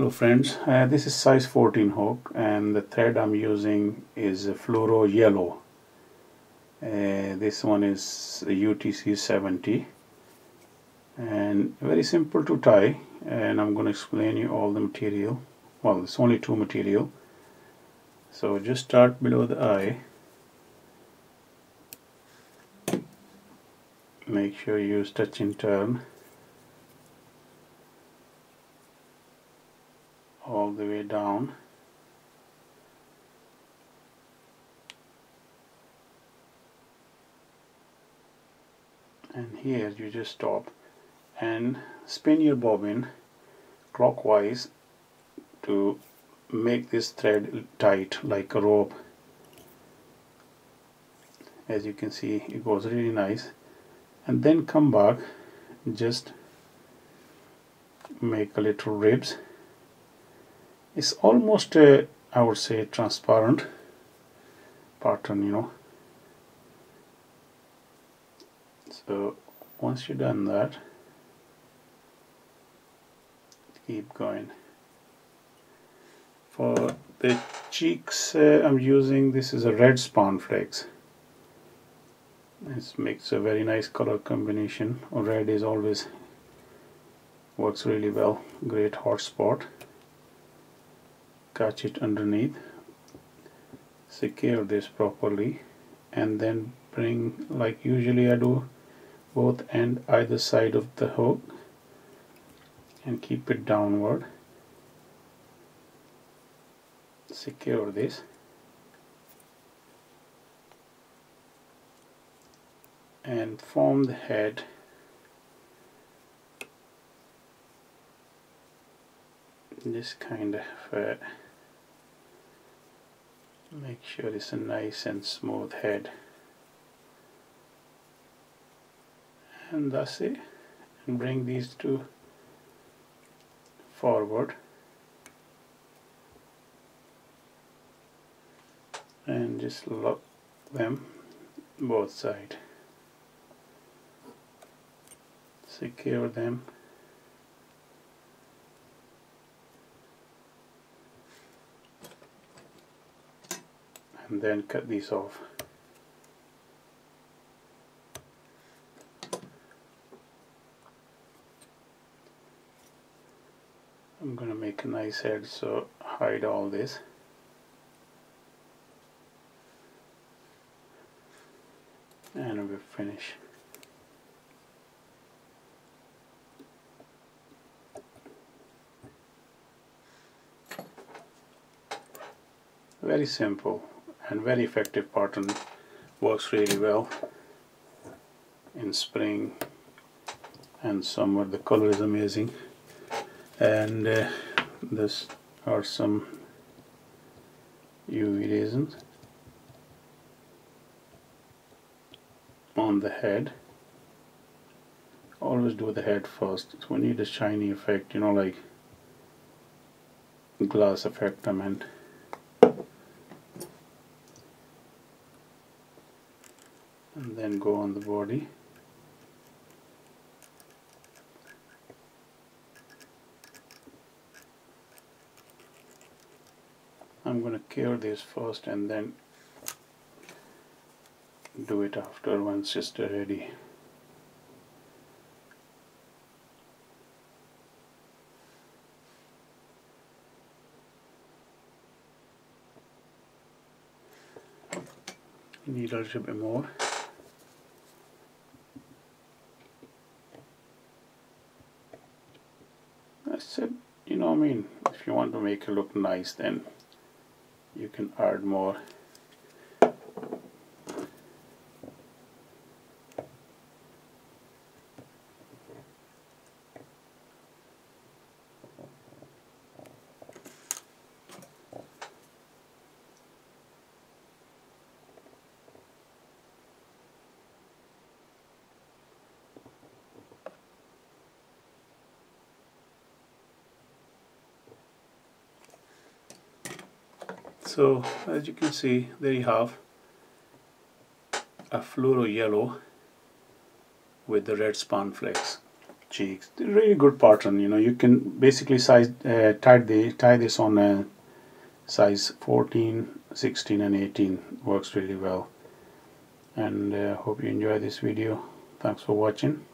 Hello friends, uh, this is size 14 hook and the thread I'm using is a fluoro yellow. Uh, this one is UTC 70 and very simple to tie and I'm going to explain you all the material. Well, it's only two material. So just start below the eye. Make sure you use touch turn. All the way down. And here you just stop and spin your bobbin clockwise to make this thread tight like a rope. As you can see it goes really nice. And then come back just make a little ribs it's almost a, I would say transparent pattern you know. So once you've done that keep going. For the cheeks uh, I'm using this is a red Spanflex this makes a very nice color combination. Red is always works really well. Great hot spot catch it underneath secure this properly and then bring like usually I do both end either side of the hook and keep it downward. Secure this. And form the head. This kind of uh, make sure it's a nice and smooth head. And that's it. And bring these two forward. And just lock them both sides secure them and then cut these off. I'm going to make a nice head so hide all this. And we'll finish. Very simple and very effective pattern works really well in spring and summer. The color is amazing. And uh, this are some UV resins on the head. Always do the head first. So we need a shiny effect you know like glass effect I meant and then go on the body. I'm going to cure this first and then do it after once it's ready. Need a little bit more said, you know I mean, if you want to make it look nice then you can add more so as you can see there you have a fluoro yellow with the red Spanflex. Cheeks really good pattern you know you can basically size uh, tie the tie this on a size 14 16 and 18 works really well. And uh, hope you enjoy this video. Thanks for watching